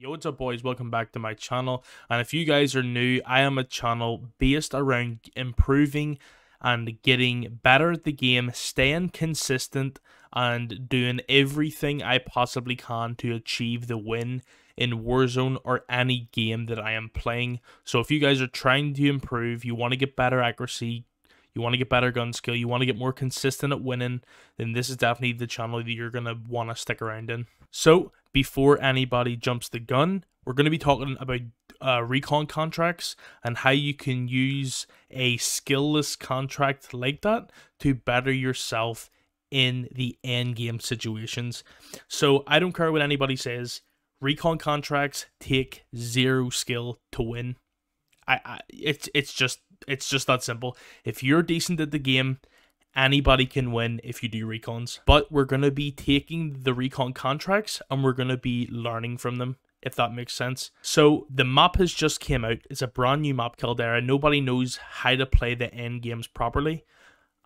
Yo, what's up, boys? Welcome back to my channel. And if you guys are new, I am a channel based around improving and getting better at the game, staying consistent, and doing everything I possibly can to achieve the win in Warzone or any game that I am playing. So if you guys are trying to improve, you want to get better accuracy, you want to get better gun skill, you want to get more consistent at winning, then this is definitely the channel that you're going to want to stick around in. So, before anybody jumps the gun, we're going to be talking about uh, recon contracts and how you can use a skillless contract like that to better yourself in the end game situations. So, I don't care what anybody says, recon contracts take zero skill to win. I, I it's it's just it's just that simple. If you're decent at the game, anybody can win if you do recons. But we're going to be taking the recon contracts and we're going to be learning from them if that makes sense. So the map has just came out. It's a brand new map, Caldera. Nobody knows how to play the end games properly.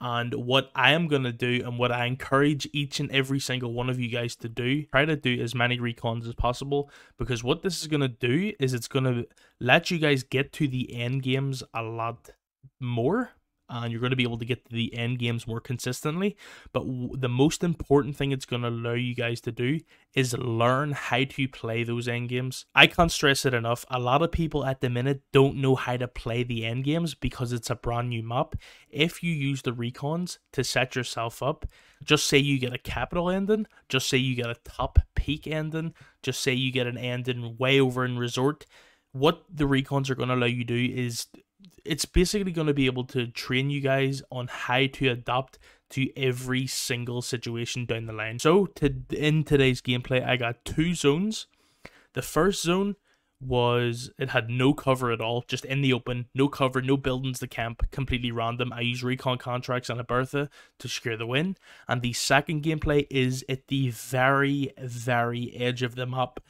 And what I am going to do and what I encourage each and every single one of you guys to do, try to do as many recons as possible. Because what this is going to do is it's going to let you guys get to the end games a lot more and you're going to be able to get to the end games more consistently. But w- the most important thing it's going to allow you guys to do is learn how to play those end games. I can't stress it enough. A lot of people at the minute don't know how to play the end games because it's a brand new map. If you use the recons to set yourself up, just say you get a capital ending, just say you get a top peak ending, just say you get an ending way over in resort. What the recons are going to allow you to do is it's basically going to be able to train you guys on how to adapt to every single situation down the line. So to in today's gameplay, I got two zones. The first zone was it had no cover at all, just in the open, no cover, no buildings to camp, completely random. I use recon contracts and a Bertha to secure the win. And the second gameplay is at the very, very edge of the map.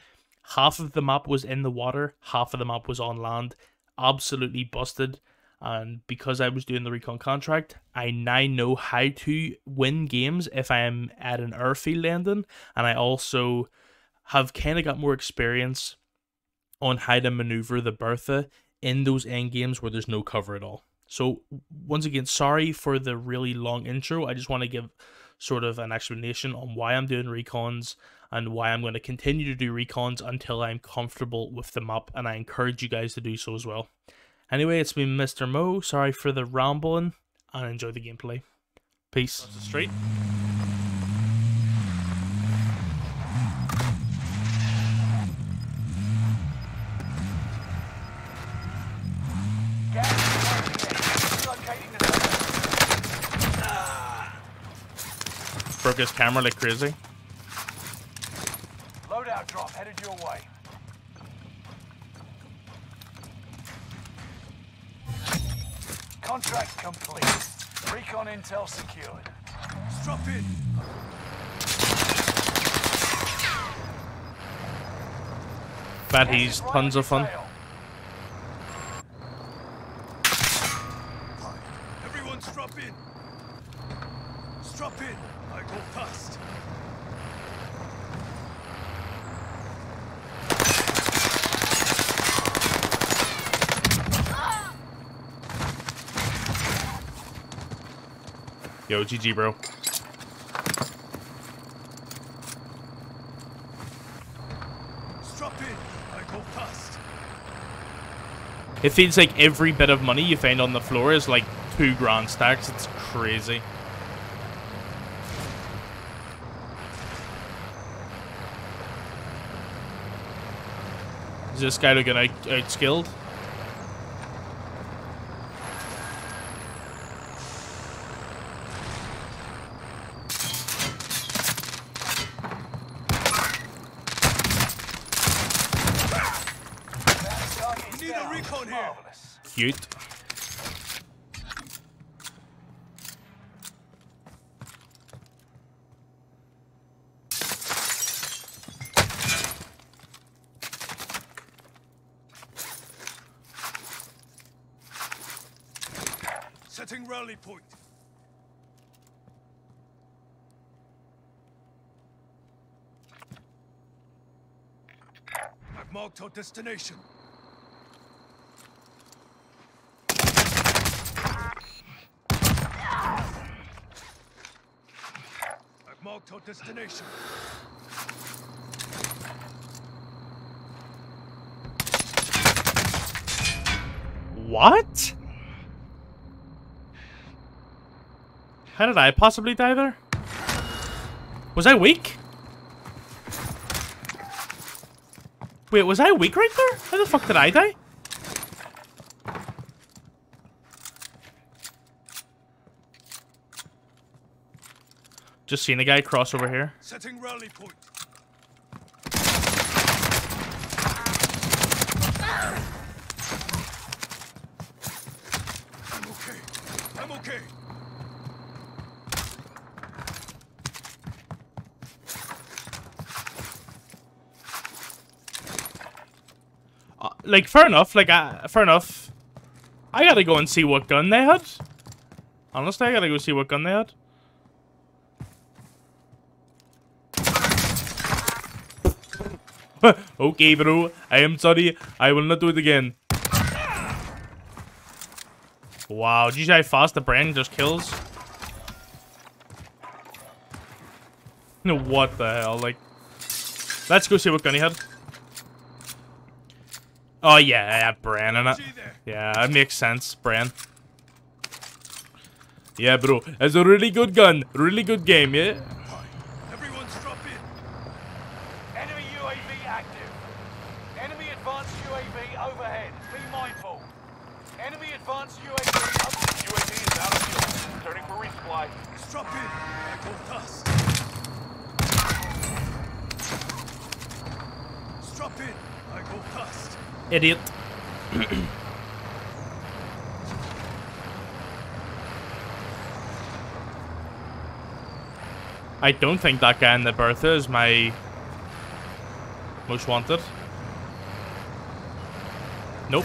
Half of the map was in the water, half of the map was on land absolutely busted. And because I was doing the recon contract, I now know how to win games if I am at an airfield landing. And I also have kind of got more experience on how to maneuver the Bertha in those end games where there's no cover at all. So, once again, sorry for the really long intro. I just want to give sort of an explanation on why I'm doing recons and why I'm going to continue to do recons until I'm comfortable with the map, and I encourage you guys to do so as well. Anyway, it's been Mr. Mo. Sorry for the rambling, and enjoy the gameplay. Peace. That's the street. Broke his camera like crazy. Loadout drop headed your way. Contract complete. Recon intel secured. Strap in. Bet he's tons of fun. Everyone strap in. Strap in. I go fast. Yo, GG, bro. Strap in. I go fast. It feels like every bit of money you find on the floor is like two grand stacks. It's crazy. Is this guy looking out, out skilled? Target Need a down. recon here. Marvelous. Cute. Setting rally point. I've marked our destination. I've marked our destination. What? How did I possibly die there? Was I weak? Wait, was I weak right there? How the fuck did I die? Just seen a guy cross over here. Setting rally point. I'm okay. I'm okay. Uh, like, fair enough. Like, uh, fair enough. I gotta go and see what gun they had. Honestly, I gotta go see what gun they had. Okay, bro. I am sorry. I will not do it again. Wow, did you see how fast the Bren just kills? No, what the hell? Like, let's go see what gun he had. Oh yeah, yeah, Bren it. Yeah, that makes sense, Bren. Yeah, bro, it's a really good gun, really good game, yeah. Hi. Everyone strap in. Enemy UAV active. Enemy advanced UAV overhead. Be mindful. Enemy advanced UAV up. UAV is out of fuel. Turning for resupply. Strap in. I go fast. Strap in. I go fast. Idiot. I don't think that guy in the Bertha is my most wanted. Nope.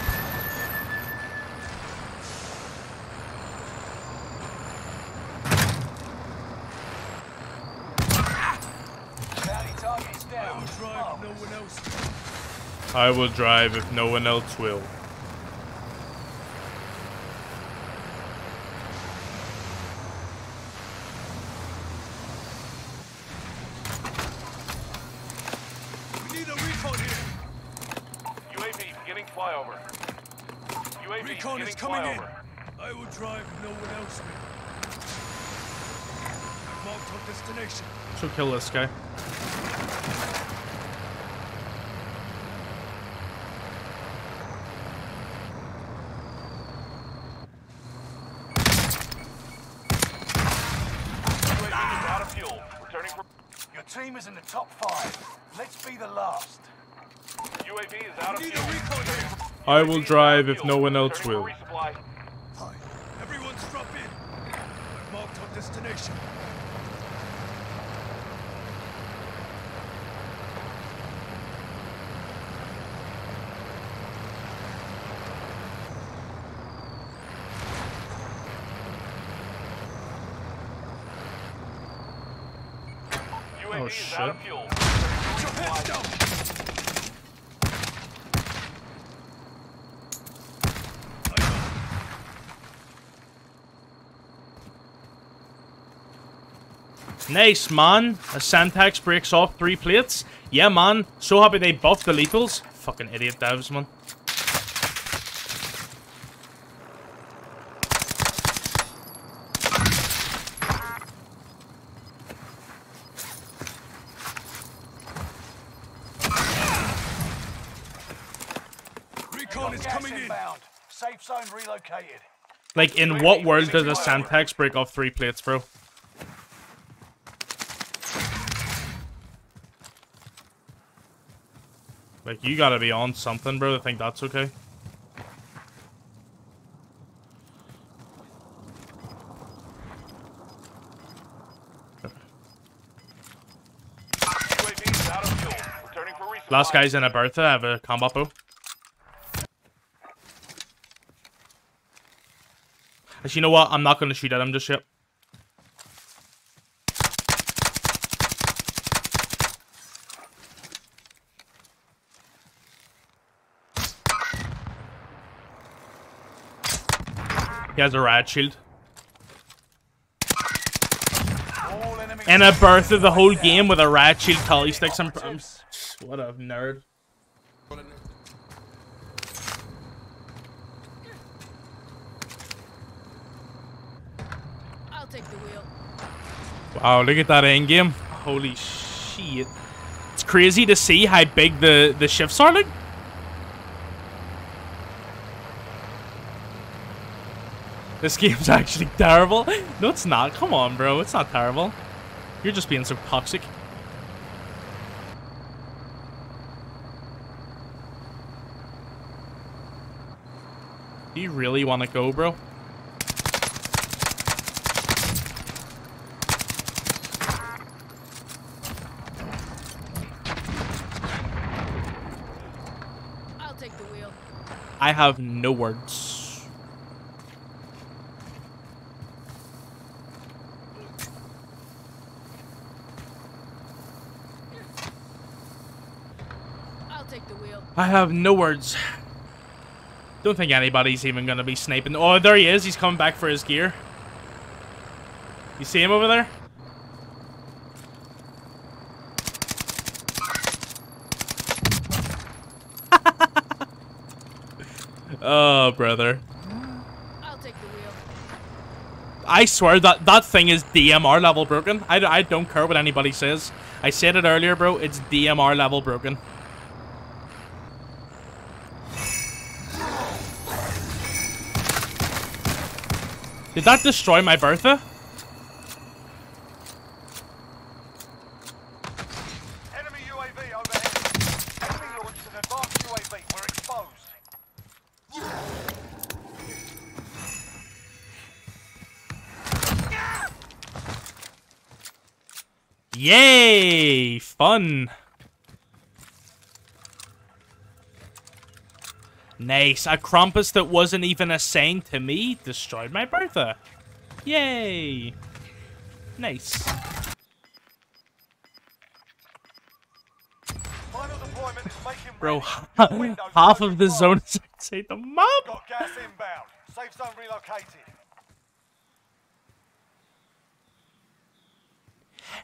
Bounty targets I down. will drive. No one else. I will drive if no one else will. We need a recon here. UAV beginning flyover. UAV Recon is beginning coming in. I will drive. No one else will. Marked our destination. So kill this guy. UAV is out of fuel. Returning for. Your team is in the top five. Let's be the last. I will drive if no one else will. for. Hi. Everyone strap in. I've marked our destination. UAV is shit. out of fuel. Put your heads down. I know. Nice, man. A Semtex breaks off three plates. Yeah, man. So happy they buffed the lethals. Fucking idiot devs, man. Recon is Gas coming in. inbound. Safe zone relocated. Like, in what world does a Semtex break off three plates, bro? Like, you gotta be on something, bro, to think that's okay. Last guy's in a Bertha, I have a combat bow. Actually, you know what? I'm not gonna shoot at him just yet. He has a riot shield. And a birth of the whole game with a riot shield Kali sticks. I'm, I'm what a nerd. I'll take the wheel. Wow, look at that end game. Holy shit. It's crazy to see how big the, the shifts are, like. This game's actually terrible. No, it's not. Come on, bro. It's not terrible. You're just being so toxic. Do you really want to go, bro? I'll take the wheel. I have no words. I'll take the wheel. I have no words. Don't think anybody's even gonna be sniping. Oh, there he is. He's coming back for his gear. You see him over there? oh, brother. I'll take the wheel. I swear that that thing is DMR level broken. I, I don't care what anybody says. I said it earlier, bro. It's DMR level broken. Did that destroy my Bertha? Enemy UAV overhead. Enemy launched an advanced UAV. We're exposed. Yay! Fun. Nice. A Krampus that wasn't even assigned to me destroyed my Bertha. Yay. Nice. Final deployment is making Bro, half of the zone is outside the map. Got gas inbound. Safe zone relocated.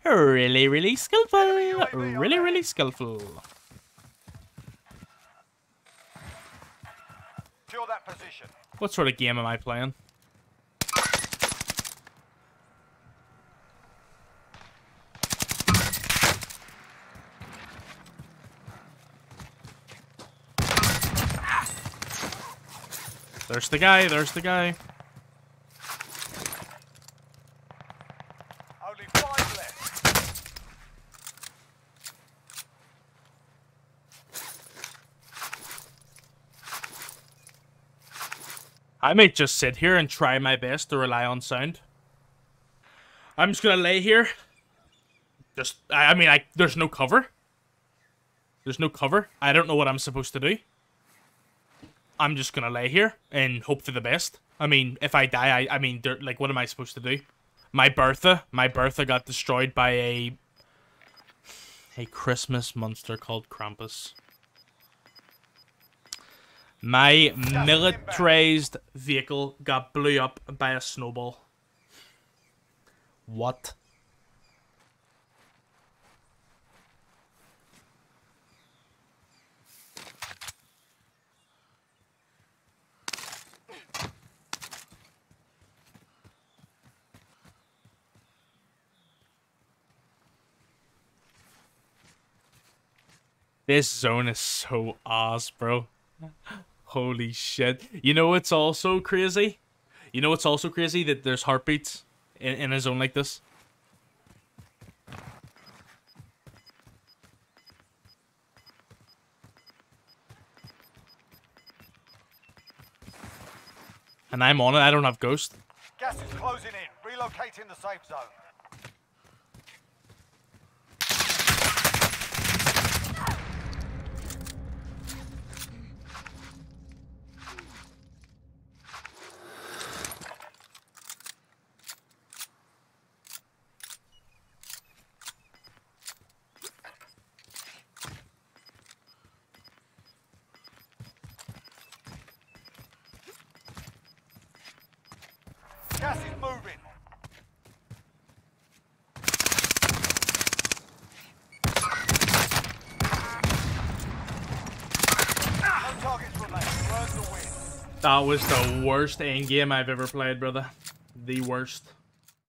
Really, really skillful. Really, really skillful. Secure that position. What sort of game am I playing? There's the guy, there's the guy. I might just sit here and try my best to rely on sound. I'm just gonna lay here. Just, I I mean, I there's no cover. There's no cover. I don't know what I'm supposed to do. I'm just gonna lay here and hope for the best. I mean, if I die, I, I mean, like, what am I supposed to do? My Bertha, my Bertha got destroyed by a a Christmas monster called Krampus. My militarized vehicle got blew up by a snowball. What? This zone is so ass, bro. Holy shit. You know what's also crazy? You know what's also crazy? That there's heartbeats in, in a zone like this. And I'm on it, I don't have ghost. Gas is closing in. Relocating the safe zone. That was the worst end game I've ever played, brother. The worst.